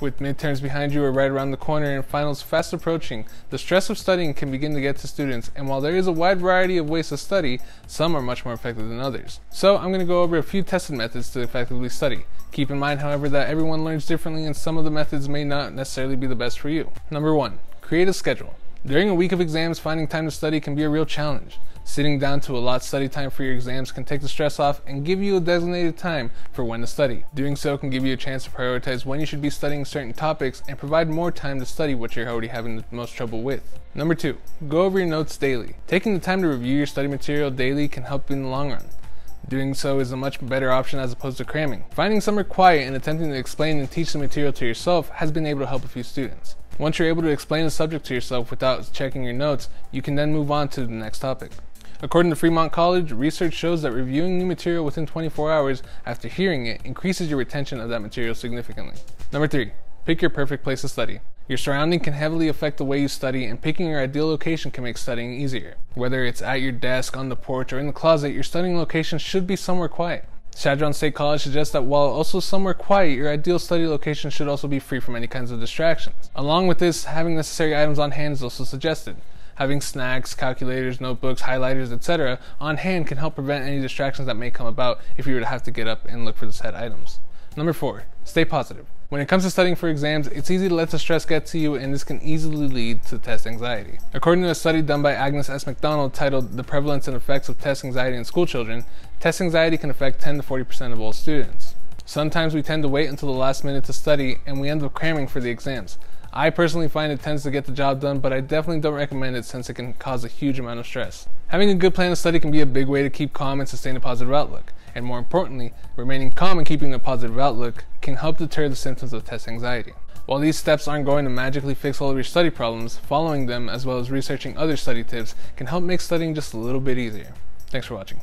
With midterms behind you or right around the corner and finals fast approaching, the stress of studying can begin to get to students, and while there is a wide variety of ways to study, some are much more effective than others. So I'm going to go over a few tested methods to effectively study. Keep in mind, however, that everyone learns differently and some of the methods may not necessarily be the best for you. Number one, create a schedule. During a week of exams, finding time to study can be a real challenge. Sitting down to allot study time for your exams can take the stress off and give you a designated time for when to study. Doing so can give you a chance to prioritize when you should be studying certain topics and provide more time to study what you're already having the most trouble with. Number two, go over your notes daily. Taking the time to review your study material daily can help in the long run. Doing so is a much better option as opposed to cramming. Finding somewhere quiet and attempting to explain and teach the material to yourself has been able to help a few students. Once you're able to explain the subject to yourself without checking your notes, you can then move on to the next topic. According to Fremont College, research shows that reviewing new material within 24 hours after hearing it increases your retention of that material significantly. Number three, pick your perfect place to study. Your surrounding can heavily affect the way you study, and picking your ideal location can make studying easier. Whether it's at your desk, on the porch, or in the closet, your studying location should be somewhere quiet. Chadron State College suggests that while also somewhere quiet, your ideal study location should also be free from any kinds of distractions. Along with this, having necessary items on hand is also suggested. Having snacks, calculators, notebooks, highlighters, etc. on hand can help prevent any distractions that may come about if you were to have to get up and look for the said items. Number four, stay positive. When it comes to studying for exams, it's easy to let the stress get to you, and this can easily lead to test anxiety. According to a study done by Agnes S. McDonald titled The Prevalence and Effects of Test Anxiety in School Children, test anxiety can affect 10 to 40% of all students. Sometimes we tend to wait until the last minute to study, and we end up cramming for the exams. I personally find it tends to get the job done, but I definitely don't recommend it since it can cause a huge amount of stress. Having a good plan of study can be a big way to keep calm and sustain a positive outlook. And more importantly, remaining calm and keeping a positive outlook can help deter the symptoms of test anxiety. While these steps aren't going to magically fix all of your study problems, following them as well as researching other study tips can help make studying just a little bit easier. Thanks for watching.